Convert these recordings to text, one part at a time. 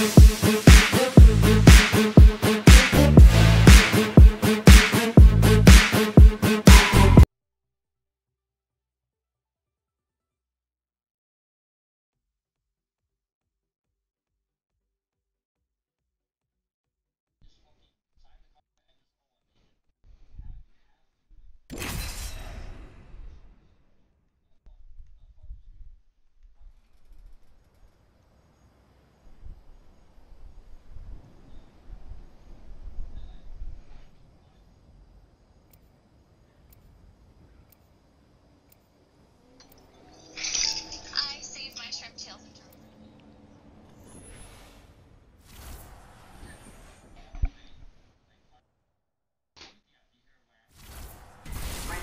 I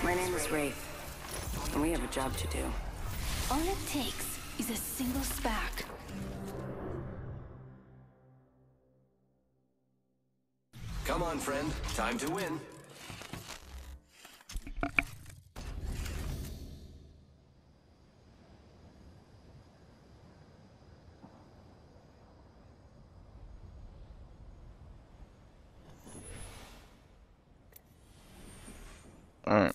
My name is Wraith, and we have a job to do. All it takes is a single spark. Come on, friend. Time to win. Alright.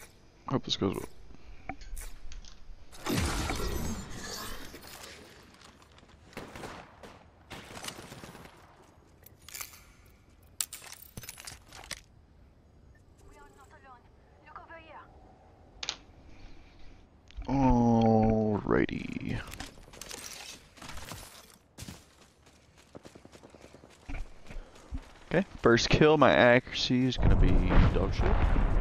Hope this goes well. Alrighty. Okay, first kill, my accuracy is gonna be dog shit.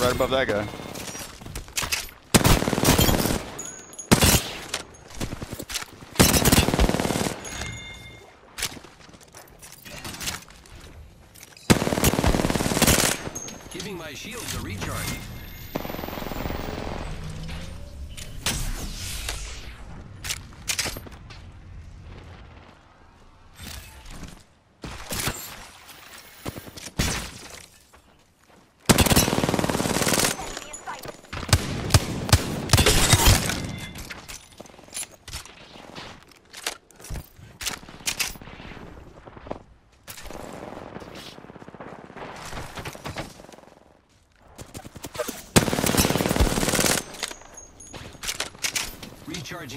Right above that guy. Giving my shields a recharge. Enemy in sight.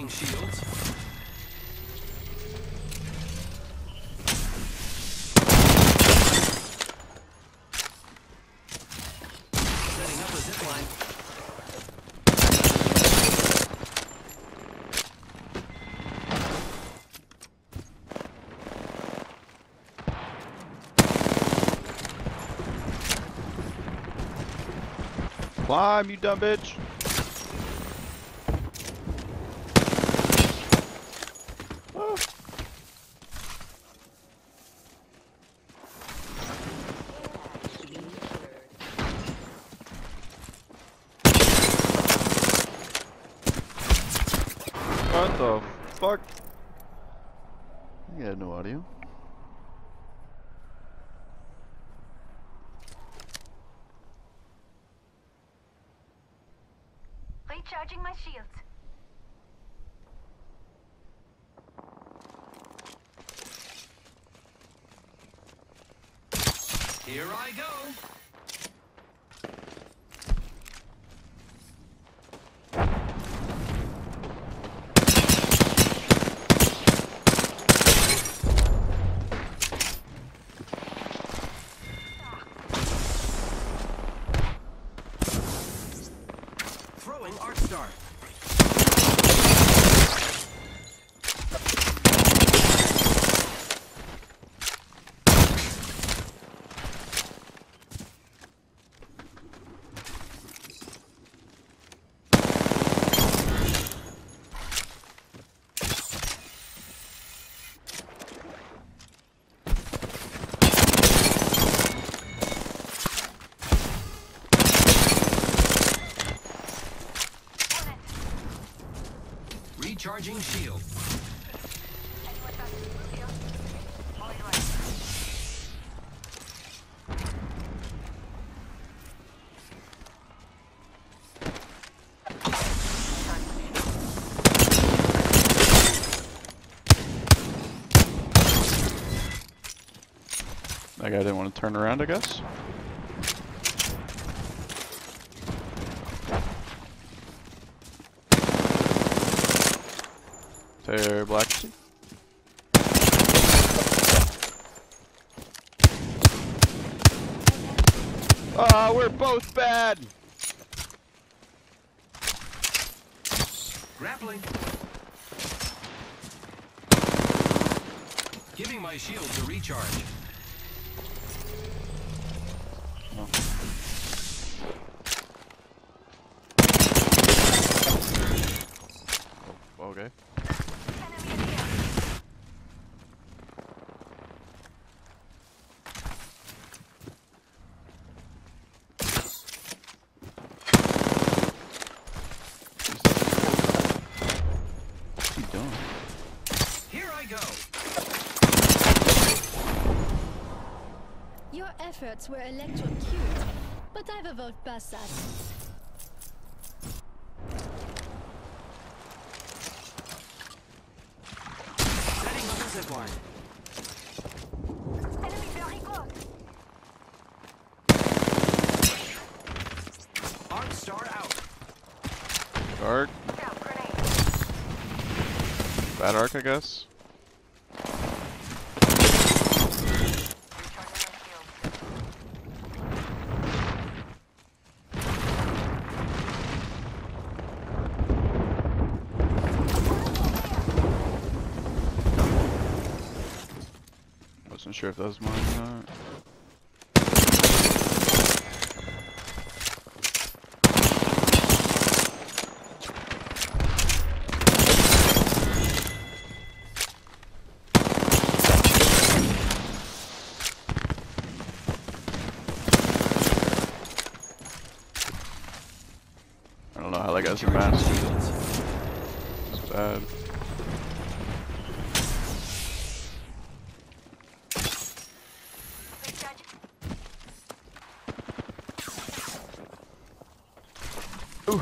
Shields. Climb, you dumb bitch. What the fuck? You had no audio. Recharging my shields. Here I go. Throwing Arc Star. Recharging shield. That guy didn't want to turn around, I guess. Ah, we're both bad. Grappling. Giving my shields a recharge. Okay. Enemy in here. What's he doing? Here I go. Your efforts were electrocute, but I've evolved past that. Setting up a zipline. Enemy very good. Arc star out. Arc. Look out, grenade. Bad arc, I guess. Wasn't sure if that was mine or not. I don't know how that guy's Recharging mask. shields. It's bad. Recharge. Ooh.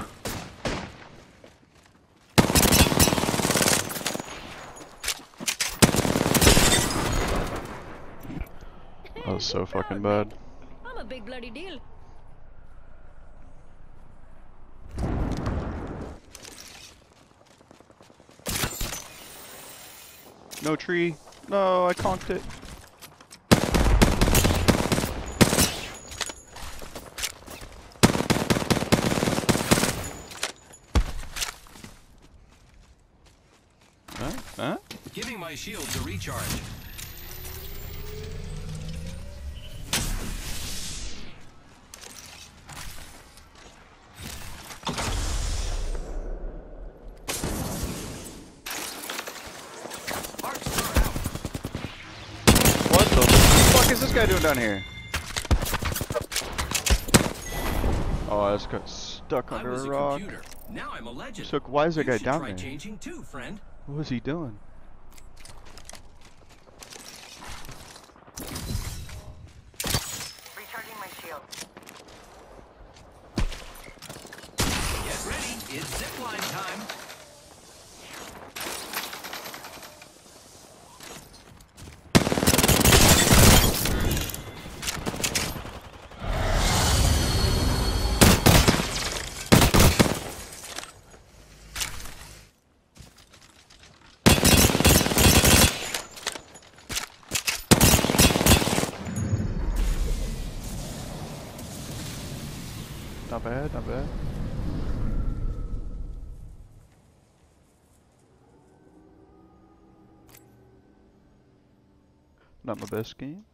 That was so fucking bad. I'm a big bloody deal. No tree. No, I conked it. Huh? Huh? Giving my shields a recharge. Guy doing down here? Oh, I just got stuck I under was a a rock. computer. Now I'm a legend. So why is that You guy down try there? too, friend. What was he doing? Recharging my shields. Get ready. It's zipline time. Not bad, not bad. Not my best game.